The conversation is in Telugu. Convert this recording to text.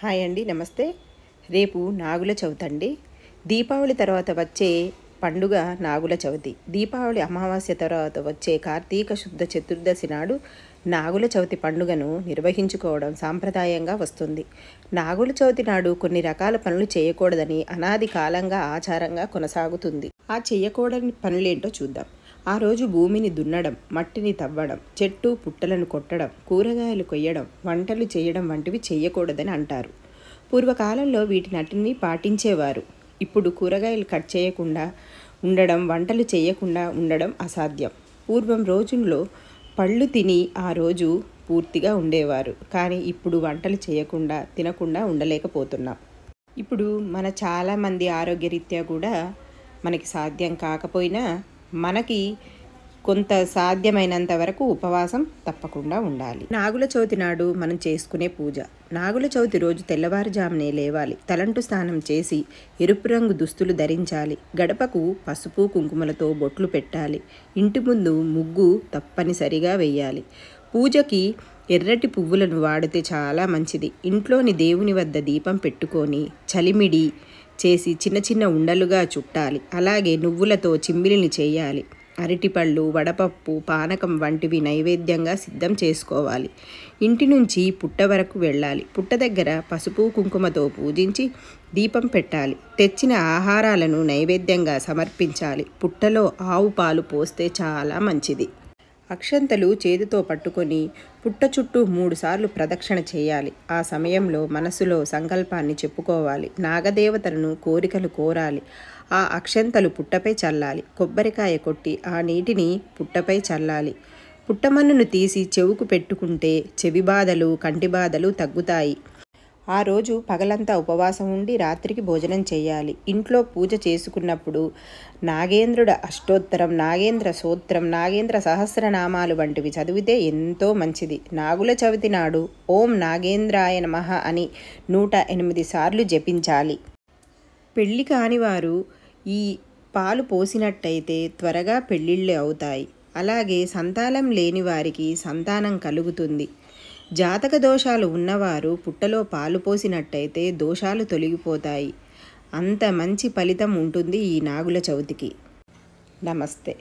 హాయ్ అండి నమస్తే. రేపు నాగుల చవితి అండి దీపావళి తర్వాత వచ్చే పండుగ నాగుల చవితి. దీపావళి అమావాస్య తర్వాత వచ్చే కార్తీక శుద్ధ చతుర్దశి నాడు నాగుల చవితి పండుగను నిర్వహించుకోవడం సాంప్రదాయంగా వస్తుంది. నాగుల చవితి నాడు కొన్ని రకాల పనులు చేయకూడదని అనాది కాలంగా ఆచారంగా కొనసాగుతుంది. ఆ చేయకూడని పనులేంటో చూద్దాం. ఆ రోజు భూమిని దున్నడం మట్టిని తవ్వడం చెట్టు పుట్టలను కొట్టడం కూరగాయలు కొయ్యడం వంటలు చేయడం వంటివి చేయకూడదని అంటారు. పూర్వకాలంలో వీటినటిని పాటించేవారు. ఇప్పుడు కూరగాయలు కట్ చేయకుండా ఉండడం వంటలు చేయకుండా ఉండడం అసాధ్యం. పూర్వం రోజుల్లో పళ్ళు తిని ఆ రోజు పూర్తిగా ఉండేవారు. కానీ ఇప్పుడు వంటలు చేయకుండా తినకుండా ఉండలేకపోతున్నాం. ఇప్పుడు మన చాలామంది ఆరోగ్యరీత్యా కూడా మనకి సాధ్యం కాకపోయినా మనకి కొంత సాధ్యమైనంత వరకు ఉపవాసం తప్పకుండా ఉండాలి. నాగుల చవితి నాడు మనం చేసుకునే పూజ. నాగుల చవితి రోజు తెల్లవారుజామునే లేవాలి. తలంటు స్నానం చేసి ఎరుపు రంగు దుస్తులు ధరించాలి. గడపకు పసుపు కుంకుమలతో బొట్లు పెట్టాలి. ఇంటి ముందు ముగ్గు తప్పనిసరిగా వెయ్యాలి పూజకి ఎర్రటి పువ్వులను వాడితే చాలా మంచిది. ఇంట్లోని దేవుని వద్ద దీపం పెట్టుకొని చలిమిడి చేసి చిన్న చిన్న ఉండలుగా చుట్టాలి. అలాగే నువ్వులతో చిమ్మిలిని చేయాలి. అరటిపళ్ళు వడపప్పు పానకం వంటివి నైవేద్యంగా సిద్ధం చేసుకోవాలి. ఇంటి నుంచి పుట్ట వరకు వెళ్ళాలి. పుట్ట దగ్గర పసుపు కుంకుమతో పూజించి దీపం పెట్టాలి. తెచ్చిన ఆహారాలను నైవేద్యంగా సమర్పించాలి. పుట్టలో ఆవు పాలు పోస్తే చాలా మంచిది. అక్షంతలు చేతితో పట్టుకొని పుట్ట చుట్టూ మూడుసార్లు ప్రదక్షిణ చేయాలి. ఆ సమయంలో మనసులో సంకల్పాన్ని చెప్పుకోవాలి. నాగదేవతలను కోరికలు కోరాలి. ఆ అక్షంతలు పుట్టపై చల్లాలి. కొబ్బరికాయ కొట్టి ఆ నీటిని పుట్టపై చల్లాలి. పుట్టమన్నును తీసి చెవుకు పెట్టుకుంటే చెవి బాధలు కంటి బాధలు తగ్గుతాయి. ఆ రోజు పగలంతా ఉపవాసం ఉండి రాత్రికి భోజనం చేయాలి. ఇంట్లో పూజ చేసుకున్నప్పుడు నాగేంద్రుడ అష్టోత్తరం నాగేంద్ర సూత్రం నాగేంద్ర సహస్రనామాలు వంటివి చదివితే ఎంతో మంచిది. నాగుల చవితి నాడు ఓం నాగేంద్రాయ నమః అని నూట ఎనిమిది సార్లు జపించాలి. పెళ్ళి కానివారు ఈ పాలు పోసినట్టయితే త్వరగా పెళ్ళిళ్ళు అవుతాయి. అలాగే సంతానం లేని వారికి సంతానం కలుగుతుంది. జాతక దోషాలు ఉన్నవారు పుట్టలో పాలు పోసినట్టయితే దోషాలు తొలగిపోతాయి. అంత మంచి ఫలితం ఉంటుంది ఈ నాగుల చవితికి. నమస్తే.